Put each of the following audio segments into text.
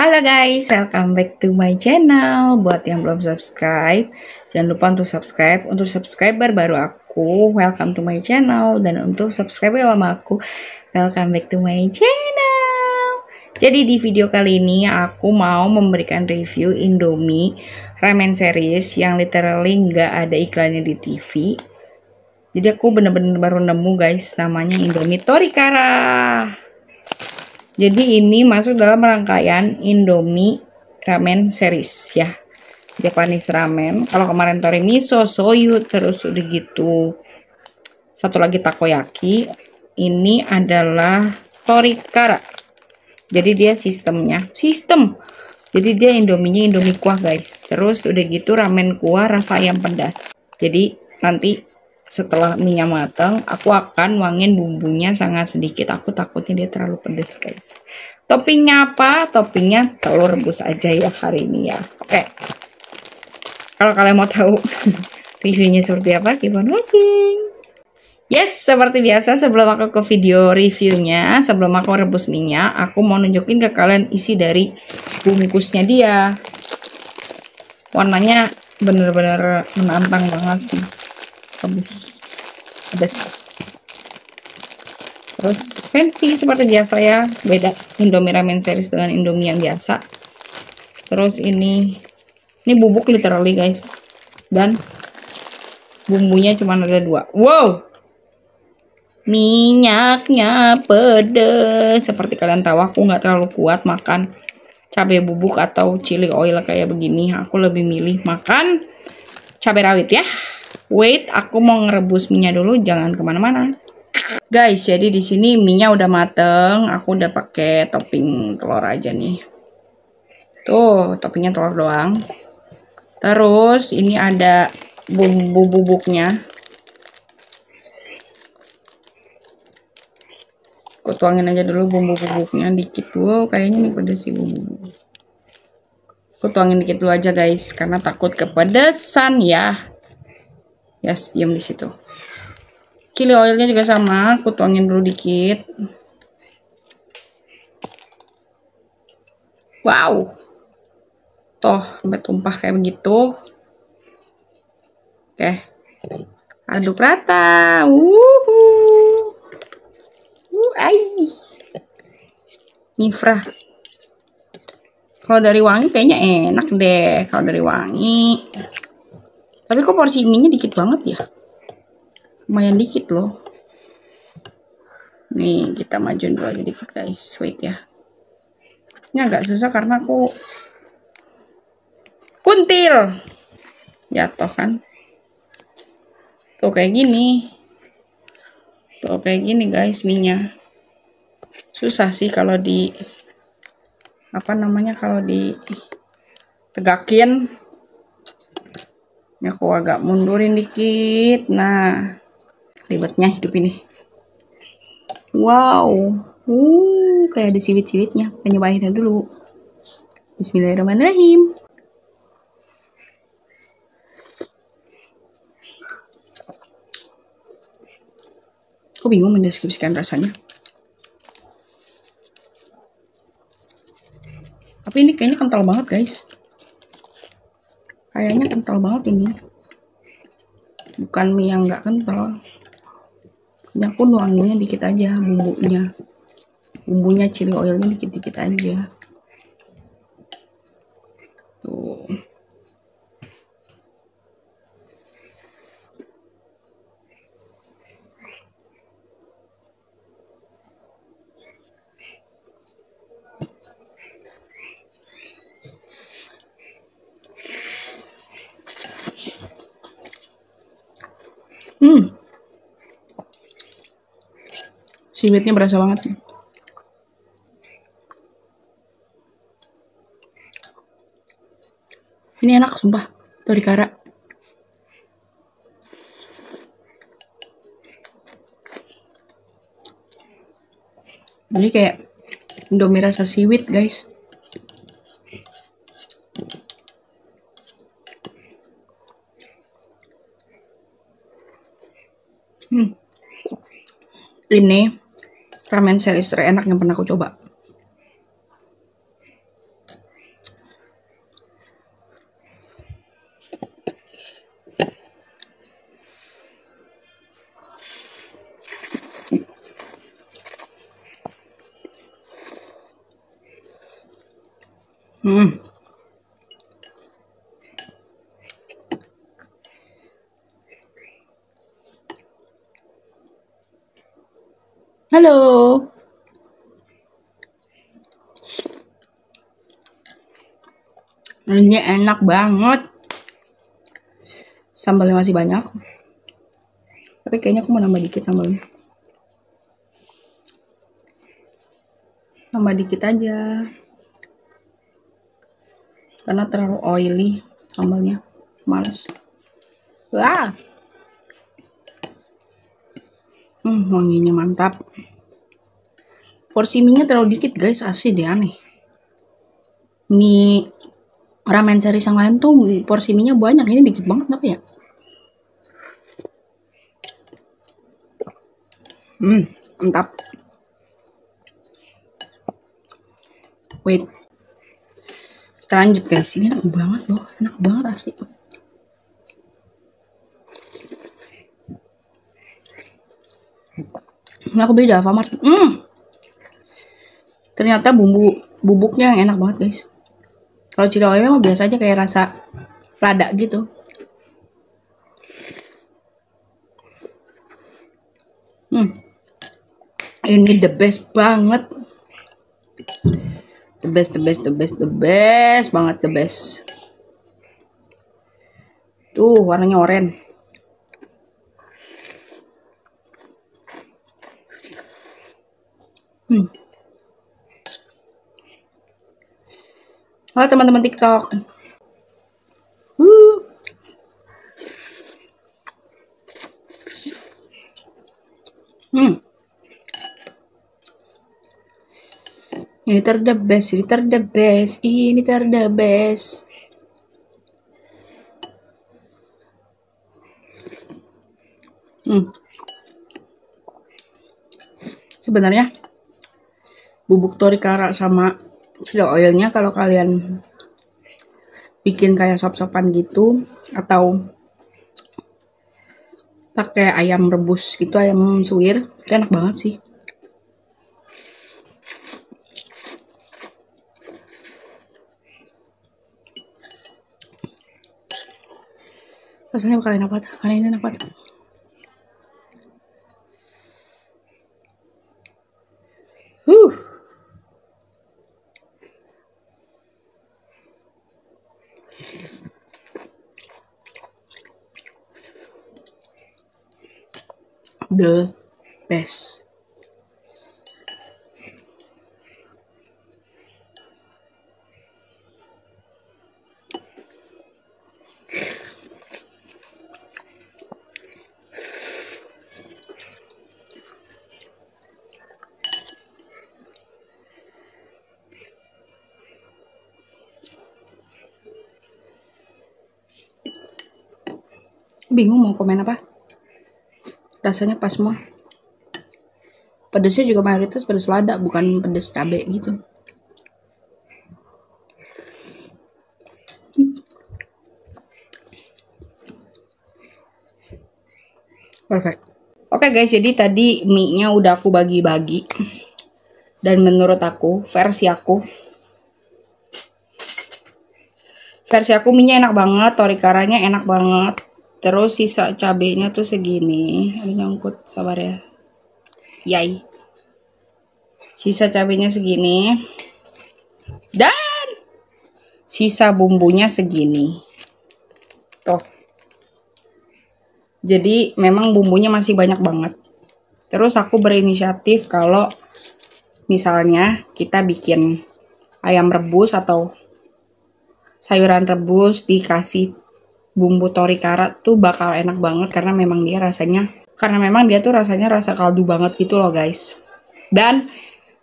Halo guys, welcome back to my channel. Buat yang belum subscribe, jangan lupa untuk subscribe. Untuk subscriber baru aku, welcome to my channel. Dan untuk subscriber lama aku, welcome back to my channel. Jadi di video kali ini aku mau memberikan review Indomie ramen series yang literally nggak ada iklannya di TV. Jadi aku bener-bener baru nemu guys, namanya Indomie Torikara. Jadi ini masuk dalam rangkaian Indomie Ramen series ya. Japanese ramen. Kalau kemarin tori miso, soyu, terus udah gitu. Satu lagi takoyaki. Ini adalah torikara. Jadi dia sistemnya, sistem. Jadi dia indominya indomie kuah guys. Terus udah gitu ramen kuah rasa ayam pedas. Jadi nanti setelah minyak matang aku akan wangin bumbunya sangat sedikit. Aku takutnya dia terlalu pedas guys. Toppingnya apa? Toppingnya telur rebus aja ya hari ini ya. Oke. Kalau kalian mau tahu reviewnya seperti apa on watching. Yes, seperti biasa sebelum aku ke video reviewnya, sebelum aku rebus minyak, aku mau nunjukin ke kalian isi dari bungkusnya dia. Warnanya bener-bener menantang banget sih rebus pedas terus fancy seperti biasa ya. Beda indomie ramen series dengan indomie yang biasa. Terus ini ini bubuk literally guys. Dan bumbunya cuma ada dua. Wow! Minyaknya pedes. Seperti kalian tahu aku nggak terlalu kuat makan cabai bubuk atau chili oil kayak begini. Aku lebih milih makan cabai rawit ya Wait, aku mau ngerebus minyak dulu, jangan ke mana-mana. Guys, jadi di sini minyak udah mateng, aku udah pakai topping telur aja nih. Tuh, toppingnya telur doang. Terus ini ada bumbu bubuknya. Aku tuangin aja dulu bumbu bubuknya dikit. Wow, kayaknya nih pedes sih bumbu. Aku tuangin dikit dulu aja guys, karena takut kepedesan ya. Yes, diam di situ. Chili oilnya juga sama, aku tuangin dulu dikit. Wow. Toh, sampai tumpah kayak begitu. Oke. Aduk rata. Wuhu. Uh, ai. Nifra. Kalau dari wangi kayaknya enak deh. Kalau dari wangi. Tapi kok porsi mie dikit banget ya? Lumayan dikit loh. Nih, kita majuin dulu aja dikit guys. Wait ya. Ini agak susah karena aku kuntil. Jatuh kan. Tuh kayak gini. Tuh kayak gini guys minyak. Susah sih kalau di apa namanya kalau di tegakin aku agak mundurin dikit. Nah, ribetnya hidup ini. Wow. Uh, kayak ada siwit-siwitnya. Penyebairnya dulu. Bismillahirrahmanirrahim. Aku bingung mendeskripsikan rasanya. Tapi ini kayaknya kental banget, guys kayaknya kental banget ini. Bukan mie yang nggak kental. Ini aku nuanginnya dikit aja bumbunya. Bumbunya chili oilnya dikit-dikit aja. Tuh Hmm. Siwitnya berasa banget. Ini enak sumpah. Torikara. Ini kayak Indomie rasa siwit, guys. ini ramen series terenak yang pernah aku coba. Hmm. Halo. Ini enak banget. Sambalnya masih banyak. Tapi kayaknya aku mau nambah dikit sambalnya. Tambah dikit aja. Karena terlalu oily sambalnya. Males. Wah. Hmm, wanginya mantap. Porsi mie-nya terlalu dikit guys, asli deh aneh. Mie ramen series yang lain tuh porsi mie-nya banyak, ini dikit banget kenapa ya? Hmm, mantap. Wait. Kita lanjut guys, ini enak banget loh, enak banget asli. Ini aku beli di Alfamart. Hmm. Ternyata bumbu bubuknya yang enak banget guys. Kalau chili oilnya mah biasa aja kayak rasa lada gitu. Hmm. Ini the best banget. The best, the best, the best, the best banget, the best. Tuh, warnanya oranye. Hmm. Halo teman-teman TikTok. Uh. Hmm. Ini ter the best, ini ter the best, ini ter the best. Hmm. Sebenarnya bubuk torikara sama chili oilnya kalau kalian bikin kayak sop-sopan gitu atau pakai ayam rebus gitu ayam suwir itu enak banget sih rasanya bakal enak banget ini enak banget. The best. bingung mau komen apa rasanya pas semua. Pedesnya juga mayoritas pedes lada bukan pedes cabe gitu. Perfect. Oke okay guys jadi tadi mie nya udah aku bagi-bagi. Dan menurut aku versi aku versi aku mie nya enak banget torikaranya enak banget Terus sisa cabenya tuh segini. Ini nyangkut, sabar ya. Yai. Sisa cabenya segini. Dan sisa bumbunya segini. Tuh. Jadi memang bumbunya masih banyak banget. Terus aku berinisiatif kalau misalnya kita bikin ayam rebus atau sayuran rebus dikasih bumbu torikara tuh bakal enak banget karena memang dia rasanya karena memang dia tuh rasanya rasa kaldu banget gitu loh guys. Dan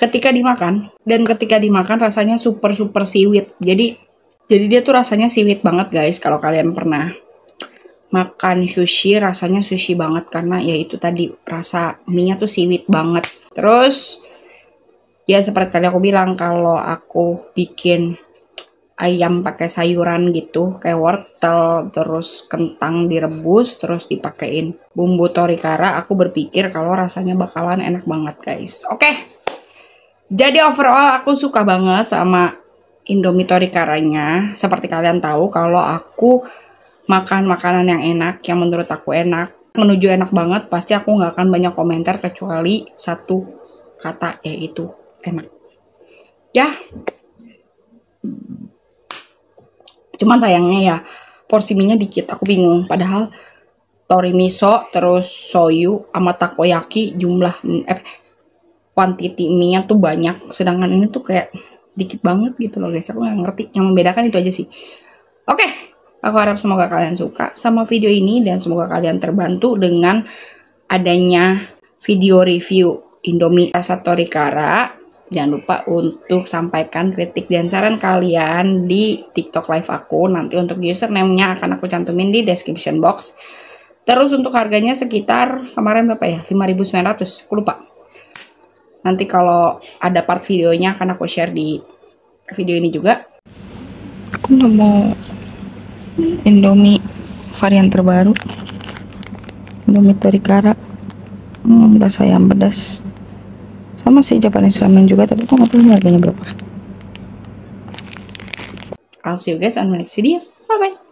ketika dimakan dan ketika dimakan rasanya super super siwit. Jadi jadi dia tuh rasanya siwit banget guys kalau kalian pernah makan sushi rasanya sushi banget karena ya itu tadi rasa mie-nya tuh siwit banget. Terus ya seperti tadi aku bilang kalau aku bikin ayam pakai sayuran gitu kayak wortel terus kentang direbus terus dipakein bumbu torikara. Aku berpikir kalau rasanya bakalan enak banget guys. Oke. Okay. jadi overall aku suka banget sama Indomie torikaranya. Seperti kalian tahu kalau aku makan makanan yang enak yang menurut aku enak menuju enak banget pasti aku nggak akan banyak komentar kecuali satu kata yaitu enak. Ya cuman sayangnya ya porsi mie dikit aku bingung padahal tori miso terus soyu sama takoyaki jumlah eh quantity mie tuh banyak sedangkan ini tuh kayak dikit banget gitu loh guys aku nggak ngerti yang membedakan itu aja sih oke okay. Aku harap semoga kalian suka sama video ini dan semoga kalian terbantu dengan adanya video review Indomie rasa Torikara. Jangan lupa untuk sampaikan kritik dan saran kalian di TikTok live aku. Nanti untuk username-nya akan aku cantumin di description box. Terus untuk harganya sekitar kemarin berapa ya? 5.900. Aku lupa. Nanti kalau ada part videonya akan aku share di video ini juga. Aku nggak mau Indomie varian terbaru Indomie Torikara hmm, rasa ayam pedas sama sih Japanese ramen juga tapi kok nggak tahu harganya berapa? I'll see you guys on my next video. Bye bye